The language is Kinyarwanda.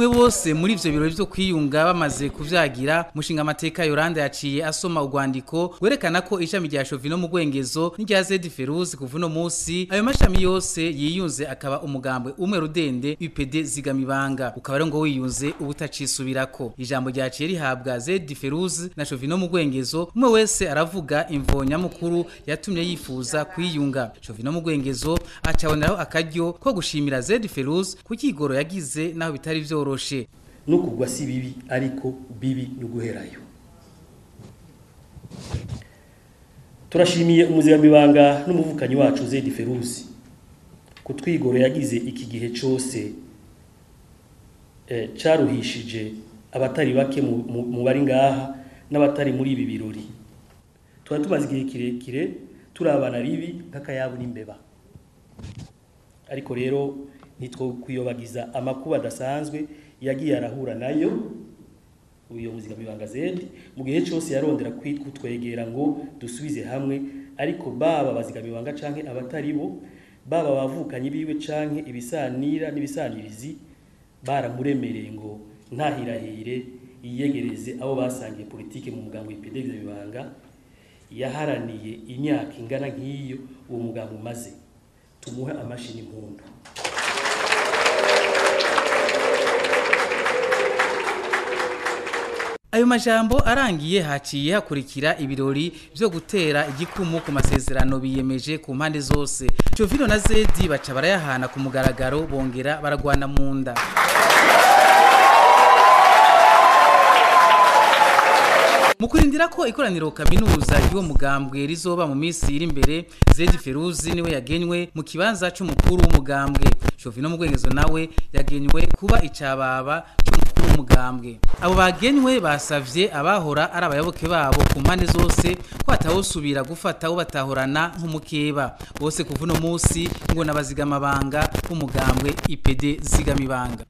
batumwe bose muri ivyo birori vyo kwiyunga bamaze kuvyagira mushinga amateka Yolanda yaciye asoma urwandiko gwerekana ko ishami rya Shovino mu Gwengezo n'irya Zedi Feruzi kuva uno musi ayo mashami yose yiyunze akaba umugambwe umwe rudende UPD zigamibanga. Ukaba ari ngo wiyunze ubutacisubirako. Ijambo ryaciye rihabwa Zedi Feruzi na Shovino mu Gwengezo umwe wese aravuga imvonya mukuru yatumye yifuza kwiyunga. Shovino mu Gwengezo acaboneraho akaryo ko gushimira Zedi Feruzi ku kigoro yagize naho bitari vyoroshe no kugwa si bibi ariko bibi no guherayo turashimiye umuzigamibanga n'umuvukanyi wacu Zedi Feruzi ku twigoro yagize iki gihe cyose eh, caruhishije abatari bake mu bari ngaha n'abatari muri ibi birori. Tuba tumaze igihe kirekire turabana ribi nk'akayabu n'imbeba. Ariko rero nitwo kwiyobagiza amakuba adasanzwe yagiye arahura na yo. Uyo muzigamibanga Zedi mu gihe cyose yarondera kutwegera ngo dusubize hamwe ariko baba bazigamibanga canke abatari bo baba bavukanye biwe canke ibisanira n'ibisanirizi baramuremereye ngo ntahirahire yiyegereze abo basangiye politike mu mugambo w'IPD bibanga yaharaniye imyaka ingana nk'iyo uwo mugambo umaze. Tumuhe amashini impundu Ayo majambo arangiye haciye hakurikira ibirori vyo gutera igikumu ku masezerano biyemeje ku mpande zose. Jovino na Zedi baca barayahana ku mugaragaro bongera baragwana mu nda. Mu kurindira ko ikoraniro kaminuza y'uwo mugambwe rizoba mu minsi iri imbere Zedi Feruzi ni we yagenywe mu kibanza c'umukuru w'umugambwe Jovino Mugwengezo nawe yagenywe kuba icababa c'umukuru w'umugambwe. Abo bagenywe basavye abahora ari abayoboke babo ku mpande zose ko batawusubira gufata abo batahorana nk'umukeba. Bose kuva uno musi ngo nabazigamabanga b'umugambwe IPD zigamibanga.